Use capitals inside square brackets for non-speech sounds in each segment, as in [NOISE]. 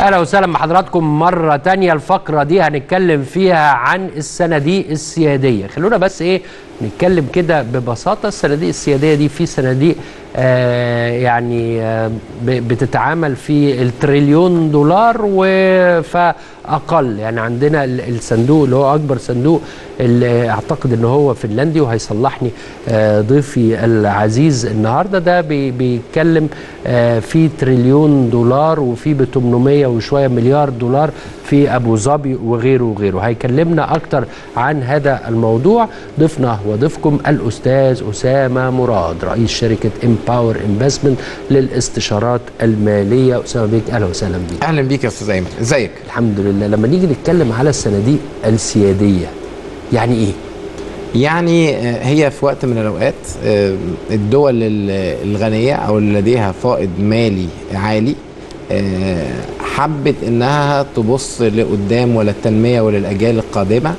أهلا وسهلا بحضراتكم مرة تانية. الفقرة دي هنتكلم فيها عن الصناديق السيادية. خلونا بس إيه نتكلم كده ببساطة. الصناديق السيادية دي في صناديق آه يعني آه بتتعامل في التريليون دولار وفاقل يعني عندنا ال- الصندوق اللي هو أكبر صندوق اللي أعتقد إن هو فنلندي وهيصلحني آه ضيفي العزيز النهارده. ده بي- بيتكلم آه في تريليون دولار وفي ب 800 وشوية مليار دولار في أبو ظبي وغيره وغيره. هيكلمنا أكتر عن هذا الموضوع. ضيفنا وضيفكم الأستاذ أسامة مراد رئيس شركة Empower Investment للاستشارات المالية. أسامة بيك أهلا وسهلا بيك. أهلا بيك يا أستاذ أيمن. إزيك؟ الحمد لله. لما نيجي نتكلم على الصناديق السيادية يعني إيه؟ يعني آه، هي في وقت من الأوقات آه، الدول ال- الغنية أو اللي لديها فائض مالي عالي آه، حبت إنها تبص لقدام وللتنمية وللأجيال القادمة.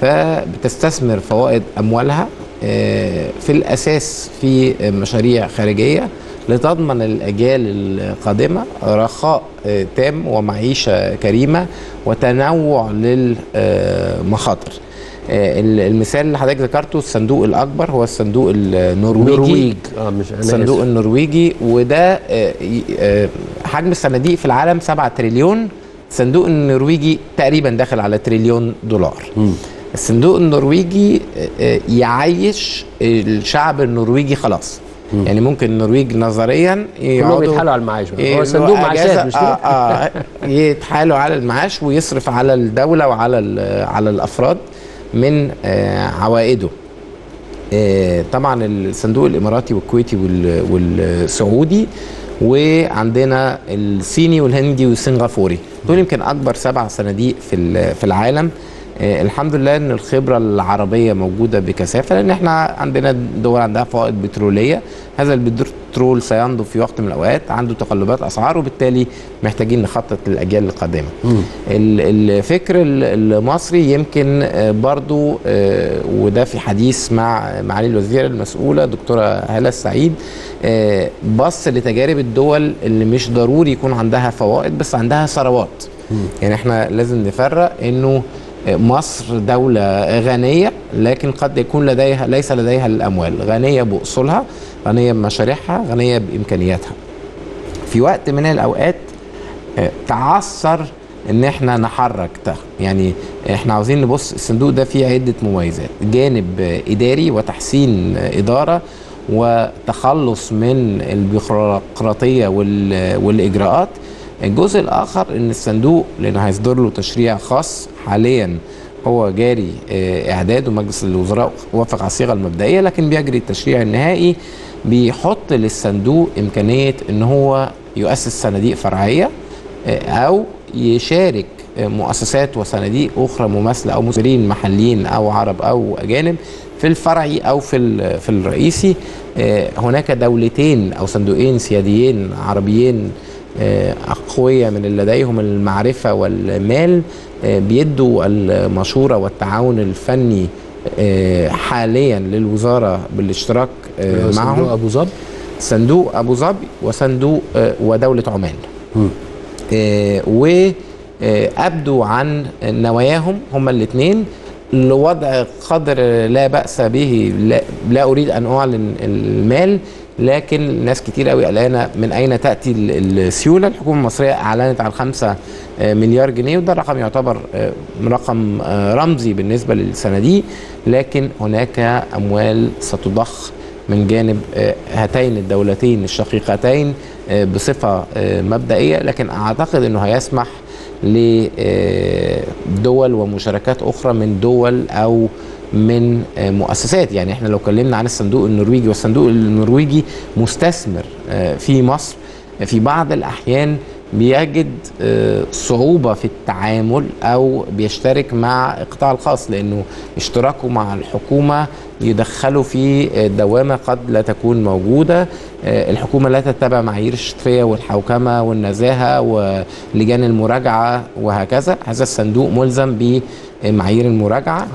فبتستثمر فوائد أموالها آه، في الأساس في مشاريع خارجية لتضمن الأجيال القادمة رخاء آه، تام ومعيشة كريمة وتنوع للمخاطر. آه، المثال اللي حضرتك ذكرته الصندوق الأكبر هو الصندوق النرويجي. نرويج. آه مش أنا الصندوق آسف. النرويجي وده حجم الصناديق في العالم 7 تريليون. الصندوق النرويجي تقريبا داخل على تريليون دولار. مم. الصندوق النرويجي آه، آه، يعيش الشعب النرويجي خلاص. يعني ممكن النرويج نظريا كلهم يقعدوا يتحالوا على المعاش بقى. إيه، هو صندوق أجازة- معاشات مش كده؟ آه آه [LAUGHS] يتحالوا على المعاش ويصرف على الدولة وعلى على الأفراد من آه عوائده. آه، طبعا الصندوق الإماراتي والكويتي وال- والسعودي وعندنا الصيني والهندي والسنغافوري. دول يمكن أكبر سبع صناديق في في العالم. آه، الحمد لله إن الخبرة العربية موجودة بكثافة لأن إحنا عندنا دول عندها فوائد بترولية. هذا البترول سينضب في وقت من الأوقات عنده تقلبات أسعار وبالتالي محتاجين نخطط للأجيال القادمة. ال- الفكر ال- المصري يمكن آه، برضو آه، وده في حديث مع معالي الوزيره المسؤولة دكتورة هالة السعيد آه، بص لتجارب الدول اللي مش ضروري يكون عندها فوائد بس عندها ثروات. يعني إحنا لازم نفرق إنه مصر دولة غنية لكن قد يكون لديها ليس لديها الأموال. غنية بأصولها غنية بمشاريعها غنية بإمكانياتها. في وقت من الأوقات آه، تعثر إن إحنا نحرك ده. يعني إحنا عاوزين نبص الصندوق ده فيه عدة مميزات. جانب إداري وتحسين إدارة وتخلص من البيروقراطية وال- والإجراءات. الجزء الآخر إن الصندوق لأنه هيصدر له تشريع خاص حاليا هو جاري آه، اعداده مجلس الوزراء وافق على الصيغة المبدئية لكن بيجري التشريع النهائي بيحط للصندوق إمكانية إن هو يؤسس صناديق فرعية أو يشارك مؤسسات وصناديق أخرى مماثلة أو مديرين محليين أو عرب أو أجانب في الفرعي أو في في الرئيسي. آه، هناك دولتين أو صندوقين سياديين عربيين اقوياء من اللي لديهم المعرفة والمال آه، بيدوا المشورة والتعاون الفني آه، حاليا للوزارة بالاشتراك آه، صندوق معهم. أبو ظبي؟ صندوق أبو ظبي وصندوق ودولة عمان. مم. وابدوا عن نواياهم هما الاثنين لوضع قدر لا بأس به لا, لا أريد أن أعلن المال. لكن ناس كتير قوي قلقانة من أين تأتي ال- السيولة. الحكومة المصرية أعلنت عن 5 مليار جنيه وده رقم يعتبر آه، رقم آه، رمزي بالنسبة للصناديق لكن هناك أموال ستضخ من جانب آه، هاتين الدولتين الشقيقتين آه، بصفة آه، مبدئية. لكن أعتقد أنه هيسمح لدول ومشاركات أخرى من دول أو من آه، مؤسسات. يعني إحنا لو اتكلمنا عن الصندوق النرويجي والصندوق النرويجي مستثمر آه، في مصر. في بعض الأحيان بيجد آه، صعوبة في التعامل أو بيشترك مع القطاع الخاص لأنه اشتراكه مع الحكومة يدخله في دوامة قد لا تكون موجودة. الحكومة لا تتبع معايير الشفافية والحوكمة والنزاهة ولجان المراجعة وهكذا. هذا الصندوق ملزم بمعايير المراجعة.